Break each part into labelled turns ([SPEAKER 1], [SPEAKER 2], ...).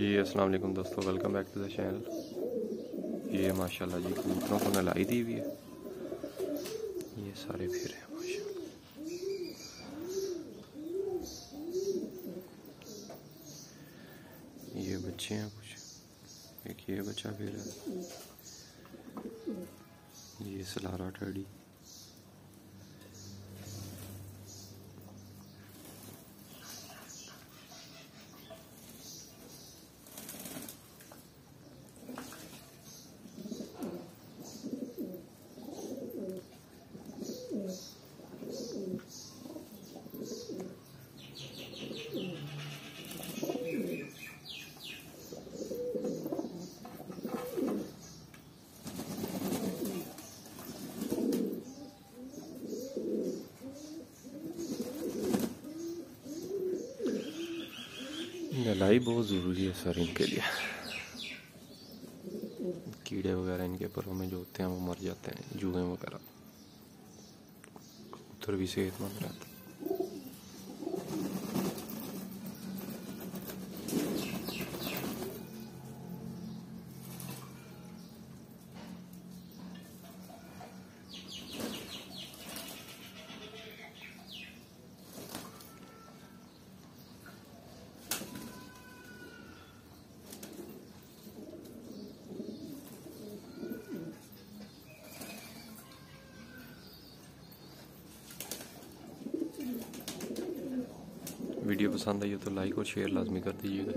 [SPEAKER 1] जी, अस्सलाम वालेकुम दोस्तों welcome back to the channel ये माशाल्लाह जी, कबूतरों को नलाई दी हुई है। ये सारे फिर हैं, माशाल्लाह। ये बच्चे हैं कुछ। एक ये बच्चा फिर है। ये सलारा टर्डी नलाई बहुत ज़रूरी है सर इनके लिए। कीड़े वगैरह इनके परों में जो होते हैं, वो मर जाते हैं जुए वगैरह। उधर भी सेहतमंद रहते हैं। वीडियो पसंद आई हो तो लाइक और शेयर लाजमी कर दीजिएगा।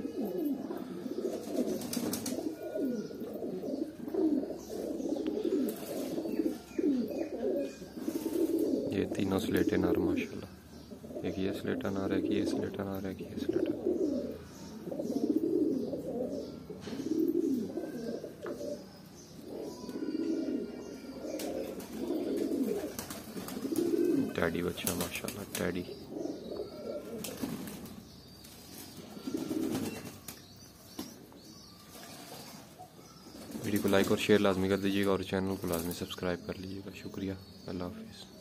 [SPEAKER 1] ये तीनों स्लेटें नार, माशाल्लाह। एक ये स्लेटा नार है कि ये स्लेटा नार है कि ये स्लेटा टैडी बच्चा, माशाल्लाह टैडी वीडियो को लाइक और शेयर लाजमी कर दीजिएगा और चैनल को लाजमी सब्सक्राइब कर लीजिएगा। शुक्रिया। अल्लाह हाफिज़।